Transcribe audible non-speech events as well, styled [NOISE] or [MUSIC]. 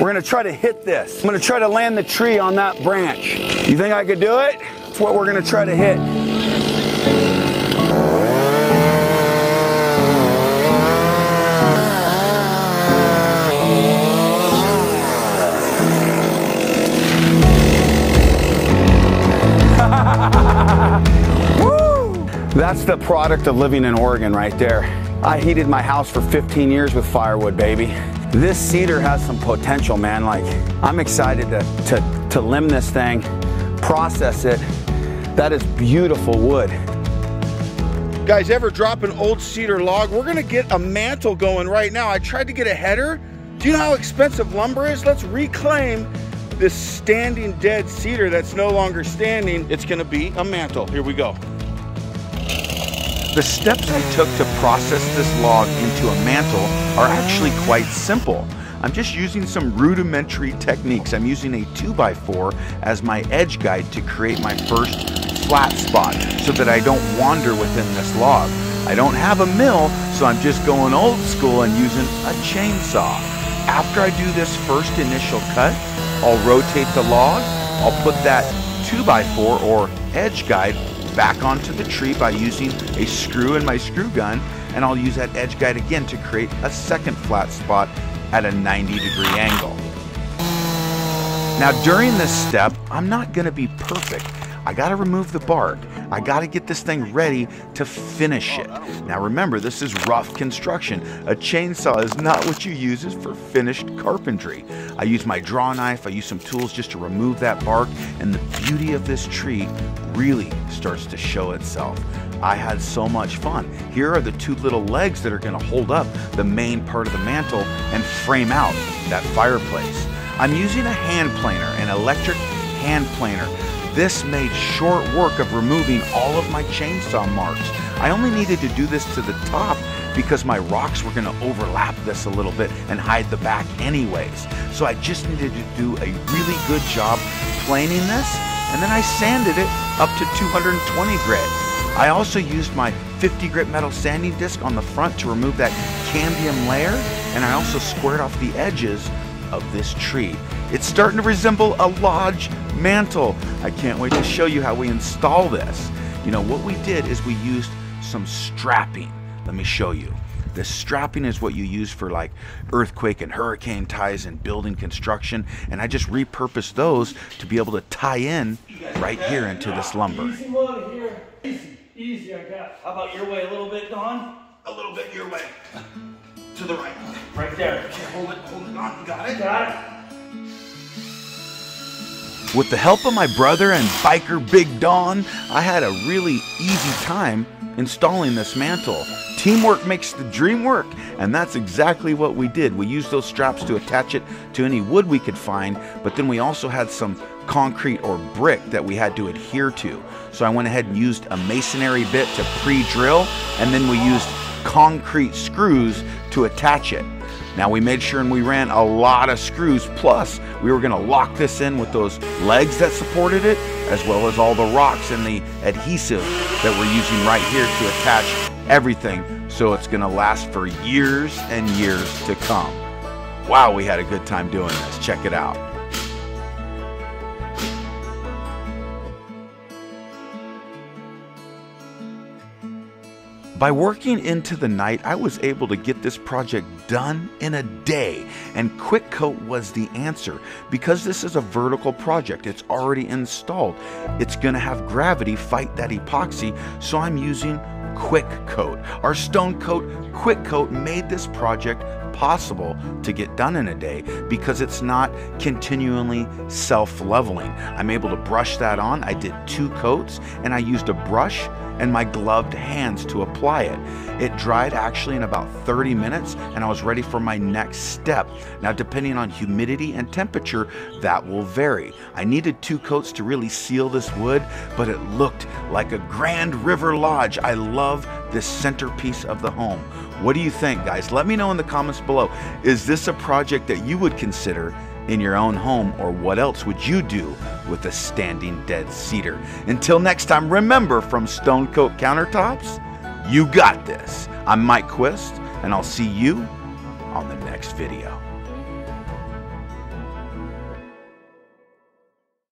We're gonna try to hit this. I'm gonna try to land the tree on that branch. You think I could do it? That's what we're gonna try to hit. [LAUGHS] That's the product of living in Oregon right there. I heated my house for 15 years with firewood, baby. This cedar has some potential, man. Like, I'm excited to, to, to limb this thing, process it. That is beautiful wood. Guys, ever drop an old cedar log? We're gonna get a mantle going right now. I tried to get a header. Do you know how expensive lumber is? Let's reclaim this standing dead cedar that's no longer standing. It's gonna be a mantle. Here we go. The steps I took to process this log into a mantle are actually quite simple. I'm just using some rudimentary techniques. I'm using a 2x4 as my edge guide to create my first flat spot so that I don't wander within this log. I don't have a mill, so I'm just going old school and using a chainsaw. After I do this first initial cut, I'll rotate the log, I'll put that 2x4 or edge guide back onto the tree by using a screw and my screw gun and I'll use that edge guide again to create a second flat spot at a 90 degree angle. Now during this step, I'm not going to be perfect. I got to remove the bark. I got to get this thing ready to finish it. Now remember, this is rough construction. A chainsaw is not what you use for finished carpentry. I use my draw knife, I use some tools just to remove that bark, and the beauty of this tree really starts to show itself. I had so much fun. Here are the two little legs that are gonna hold up the main part of the mantle and frame out that fireplace. I'm using a hand planer, an electric hand planer this made short work of removing all of my chainsaw marks. I only needed to do this to the top because my rocks were going to overlap this a little bit and hide the back anyways. So I just needed to do a really good job planing this and then I sanded it up to 220 grit. I also used my 50 grit metal sanding disc on the front to remove that cambium layer and I also squared off the edges of this tree. It's starting to resemble a lodge mantle. I can't wait to show you how we install this. You know, what we did is we used some strapping. Let me show you. The strapping is what you use for like earthquake and hurricane ties and building construction. And I just repurposed those to be able to tie in right here into this lumber. Easy one here. Easy, easy I got. How about your way a little bit, Don? A little bit your way. To the right. Right there. Okay, hold it, hold it on. Got it? Got it. With the help of my brother and biker Big Don, I had a really easy time installing this mantle. Teamwork makes the dream work, and that's exactly what we did. We used those straps to attach it to any wood we could find, but then we also had some concrete or brick that we had to adhere to. So I went ahead and used a masonry bit to pre-drill, and then we used concrete screws to attach it. Now we made sure and we ran a lot of screws, plus we were gonna lock this in with those legs that supported it, as well as all the rocks and the adhesive that we're using right here to attach everything so it's gonna last for years and years to come. Wow, we had a good time doing this. Check it out. By working into the night, I was able to get this project done in a day, and Quick Coat was the answer. Because this is a vertical project, it's already installed. It's gonna have gravity fight that epoxy, so I'm using Quick Coat. Our Stone Coat Quick Coat made this project possible to get done in a day because it's not continually self-leveling. I'm able to brush that on. I did two coats and I used a brush and my gloved hands to apply it. It dried actually in about 30 minutes and I was ready for my next step. Now depending on humidity and temperature, that will vary. I needed two coats to really seal this wood, but it looked like a Grand River Lodge. I love this centerpiece of the home. What do you think, guys? Let me know in the comments below. Is this a project that you would consider in your own home, or what else would you do with a standing dead cedar? Until next time, remember from Stone Coat Countertops, you got this. I'm Mike Quist, and I'll see you on the next video.